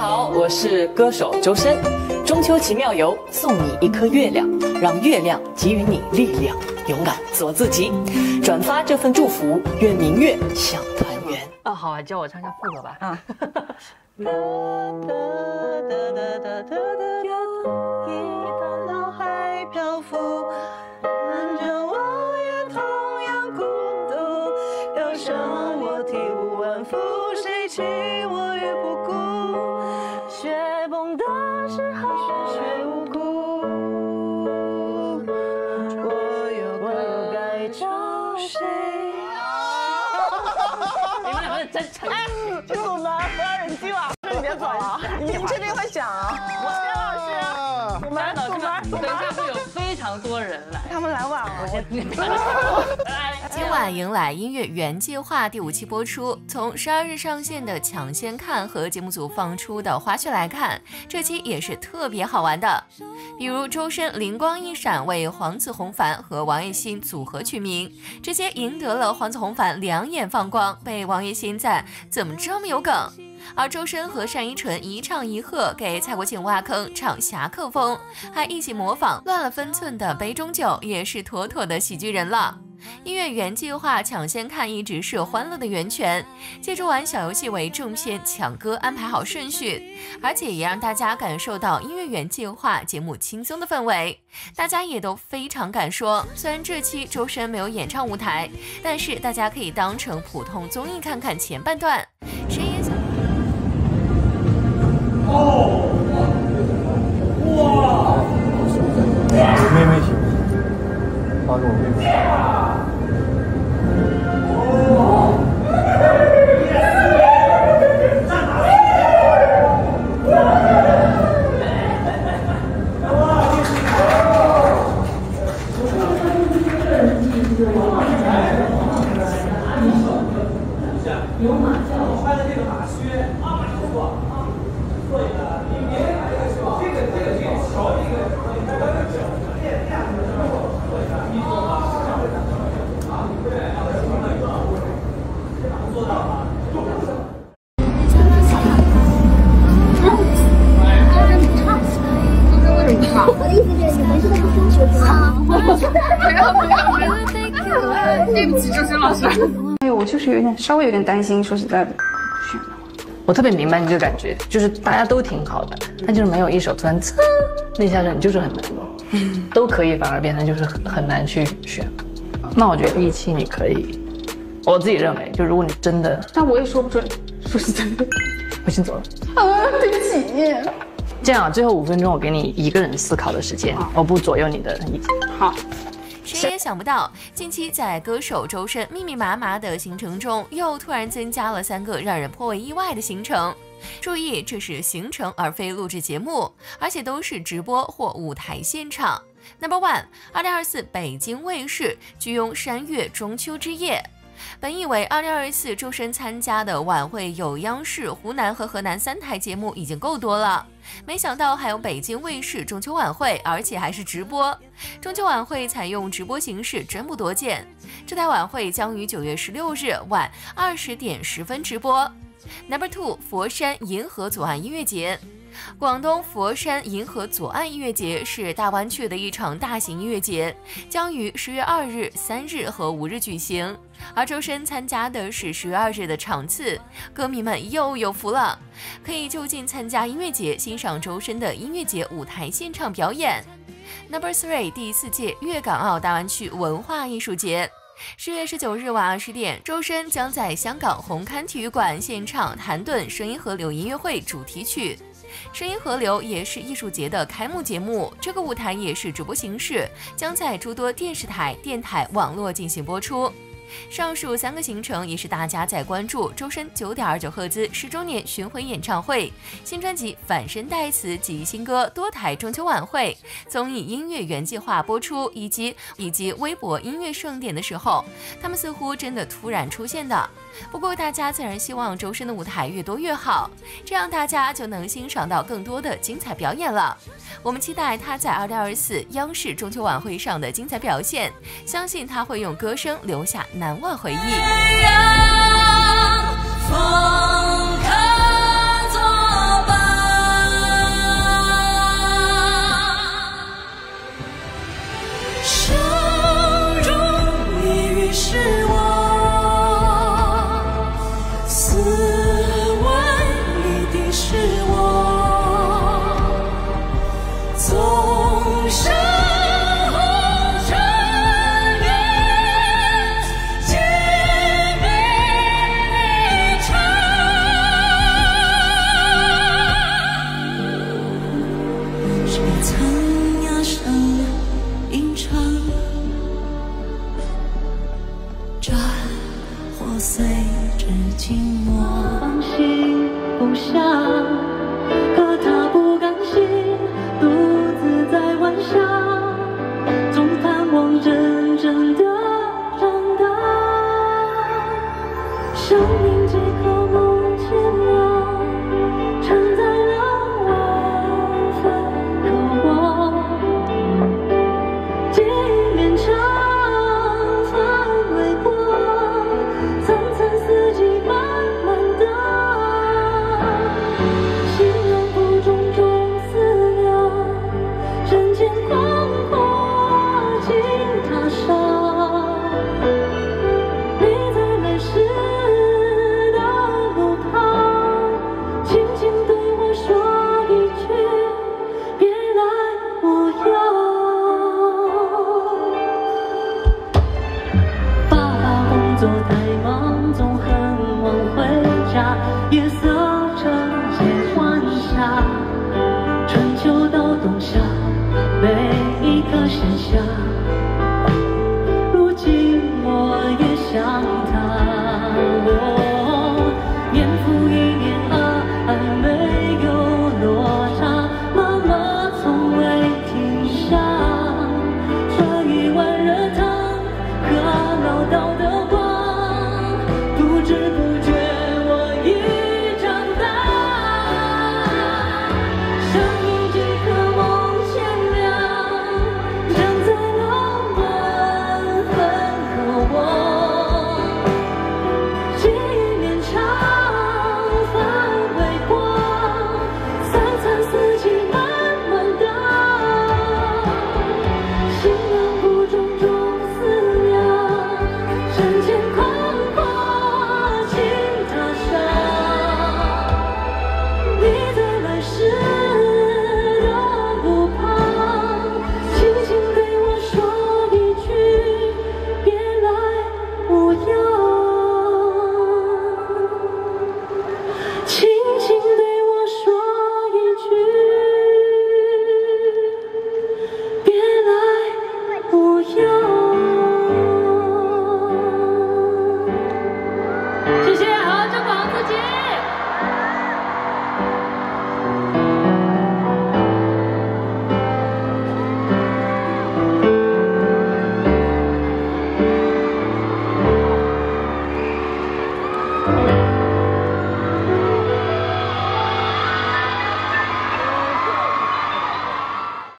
好，我是歌手周深。中秋奇妙游，送你一颗月亮，让月亮给予你力量，勇敢做自己。转发这份祝福，愿明月想团圆。啊，好啊，教我唱下副歌吧。啊。是好的却无辜我又该找谁你们两个真诚？哎去锁门不要忍进了，你别走了你们确定会响啊我老师锁门锁门锁门今晚迎来音乐原计划第五期播出。从十二日上线的抢先看和节目组放出的花絮来看，这期也是特别好玩的。比如周深灵光一闪为黄子弘凡和王栎鑫组合取名，直接赢得了黄子弘凡两眼放光，被王栎鑫赞怎么这么有梗。而周深和单依纯一唱一和，给蔡国庆挖坑唱侠客风，还一起模仿乱了分寸的杯中酒，也是妥妥的喜剧人了。音乐原计划抢先看一直是欢乐的源泉，借助玩小游戏为正片抢歌安排好顺序，而且也让大家感受到音乐原计划节目轻松的氛围。大家也都非常敢说，虽然这期周深没有演唱舞台，但是大家可以当成普通综艺看看前半段。谁发给我。妹 妹。就是有点稍微有点担心，说实在的，我特别明白你这个感觉，就是大家都挺好的，但就是没有一首突然噌那下子，你就是很难嗯，都可以，反而变成就是很很难去选。那我觉得第一期你可以，我自己认为，就如果你真的，但我也说不准，说实在的，我先走了。啊，对不起。这样，最后五分钟我给你一个人思考的时间，我不左右你的意见。好。想不到，近期在歌手周深密密麻麻的行程中，又突然增加了三个让人颇为意外的行程。注意，这是行程而非录制节目，而且都是直播或舞台现场。Number one，二零二四北京卫视居庸山月中秋之夜。本以为二零二四周深参加的晚会有央视、湖南和河南三台节目已经够多了，没想到还有北京卫视中秋晚会，而且还是直播。中秋晚会采用直播形式，真不多见。这台晚会将于九月十六日晚二十点十分直播。Number two，佛山银河左岸音乐节。广东佛山银河左岸音乐节是大湾区的一场大型音乐节，将于十月二日、三日和五日举行。而周深参加的是十月二日的场次，歌迷们又有福了，可以就近参加音乐节，欣赏周深的音乐节舞台现场表演。Number three，第四届粤港澳大湾区文化艺术节，十月十九日晚二十点，周深将在香港红磡体育馆献唱《谭盾声音河流》音乐会主题曲。声音河流也是艺术节的开幕节目，这个舞台也是直播形式，将在诸多电视台、电台、网络进行播出。上述三个行程也是大家在关注周深九点二九赫兹十周年巡回演唱会、新专辑《反身代词》及新歌多台中秋晚会、综艺音乐原计划播出以及以及微博音乐盛典的时候，他们似乎真的突然出现的。不过大家自然希望周深的舞台越多越好，这样大家就能欣赏到更多的精彩表演了。我们期待他在二零二四央视中秋晚会上的精彩表现，相信他会用歌声留下难忘回忆。随着寂寞，放心不下，夜色承接晚霞，春秋到冬夏，每一个深夏。如今我也想他，我面不。